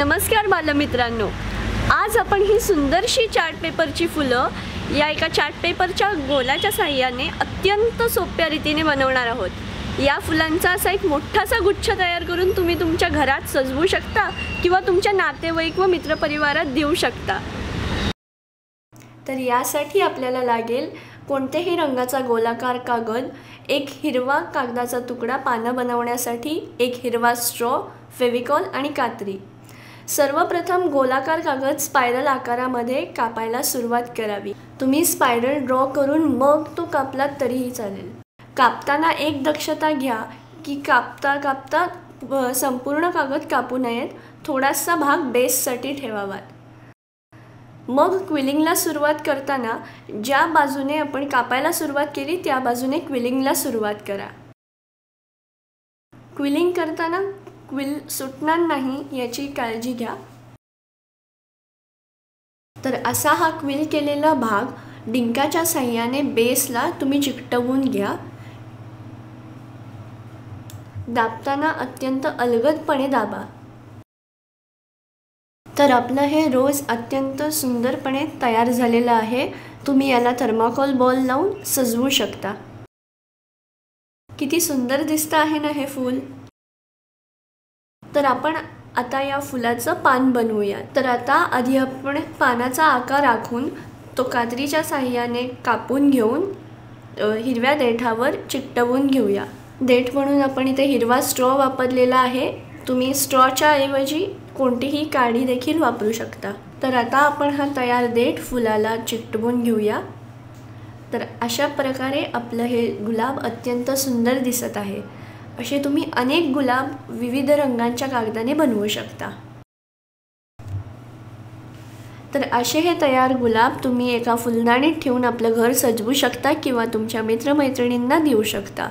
नमस्कार बालमित्रांनो. आज आपण ही सुंदरशी चार्ट पेपरची फुलं या एका चार्ट पेपरच्या गोलाच्या साह्याने अत्यंत सोप्या रीतीने बनवणार आहोत. या फुलांचा असा एक मोठासा गुच्छ तयार करून तुम्ही तुमच्या घरात सजवू शकता किंवा तुमच्या नातेवाईक व मित्रपरिवारात देऊ शकता. तर यासाठी आपल्याला लागेल कोणत्याही रंगाचा गोलाकार कागद एक हिरवा कागदाचा तुकडा पानं बनवण्यासाठी एक हिरवा स्ट्रॉ फेविकॉल आणि कात्री. सर्वप्रथम गोलाकार कागद स्पायरल आकारामध्ये कापायला सुरुवात करावी. तुम्ही स्पायरल ड्रॉ करून मग तो कापलात तरीही चालेल. कापताना एक दक्षता घ्या की कापता कापता संपूर्ण कागद कापू नयेत. थोडासा भाग बेससाठी ठेवावा मग क्विलिंगला सुरुवात करताना ज्या बाजूने आपण कापायला सुरुवात केली त्या बाजूने क्विलिंगला सुरुवात करा. क्विलिंग करताना क्विल सुटणार नाही याची काळजी घ्या. तर असा हा क्विल केलेला भाग डिंकाच्या साह्याने बेसला तुम्ही चिकटवून घ्या. दाबताना अत्यंत अलगदपणे दाबा. तर आपलं हे रोज अत्यंत सुंदरपणे तयार झालेलं आहे. तुम्ही याला थर्माकोल बॉल लावून सजवू शकता. किती सुंदर दिसतं आहे ना हे फूल? तर आपण आता या फुलाचं पान बनवूया. तर आता आधी आपण पानाचा आकार राखून तो कात्रीच्या साह्याने कापून घेऊन हिरव्या देठावर चिकटवून घेऊया. देठ म्हणून आपण इथे हिरवा स्ट्रॉ वापरलेला आहे. तुम्ही स्ट्रॉच्या ऐवजी कोणतीही काडी देखील वापरू शकता. तर आता आपण हा तयार देठ फुलाला चिकटवून घेऊया. तर अशा प्रकारे आपलं हे गुलाब अत्यंत सुंदर दिसत आहे. असे तुम्ही अनेक गुलाब विविध रंगांच्या कागदाने बनवू शकता. तर असे हे तयार गुलाब तुम्ही एका फुलदाणीत ठेवून आपलं घर सजवू शकता किंवा तुमच्या मित्रमैत्रिणींना देऊ शकता.